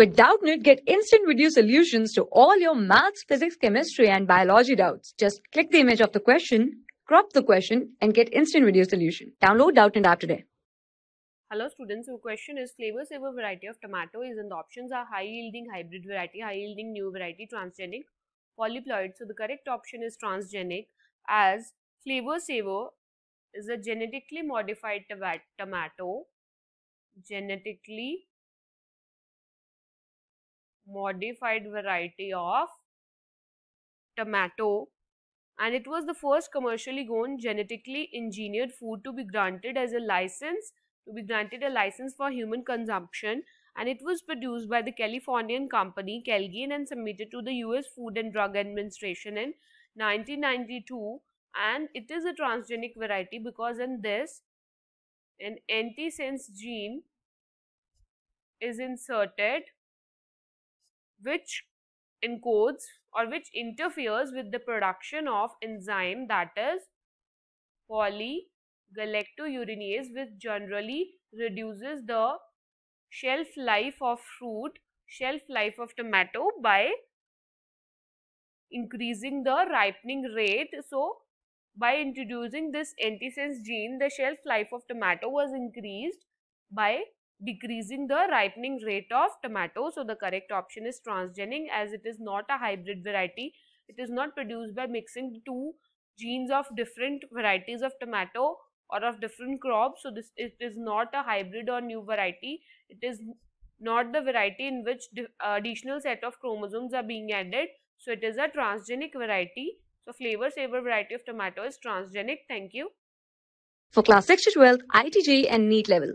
With Doubtnut, get instant video solutions to all your maths, physics, chemistry, and biology doubts. Just click the image of the question, crop the question, and get instant video solution. Download Doubtnut app today. Hello students, your question is Flavr Savr variety of tomato is and the options are high yielding hybrid variety, high yielding new variety, transgenic, polyploid. So the correct option is transgenic as Flavr Savr is a genetically modified tomato, genetically modified variety of tomato and it was the first commercially grown genetically engineered food to be granted as a license to be granted a license for human consumption and it was produced by the Californian company Calgene and submitted to the US Food and Drug Administration in 1992 and it is a transgenic variety because in this an antisense gene is inserted which encodes or which interferes with the production of enzyme that is polygalacturonase which generally reduces the shelf life of fruit, shelf life of tomato by increasing the ripening rate. So, by introducing this antisense gene, the shelf life of tomato was increased by decreasing the ripening rate of tomato. So, the correct option is transgenic as it is not a hybrid variety. It is not produced by mixing two genes of different varieties of tomato or of different crops. So, this it is not a hybrid or new variety. It is not the variety in which uh, additional set of chromosomes are being added. So, it is a transgenic variety. So, Flavr Savr variety of tomato is transgenic. Thank you. For class 6 to 12, IIT JEE and NEET level.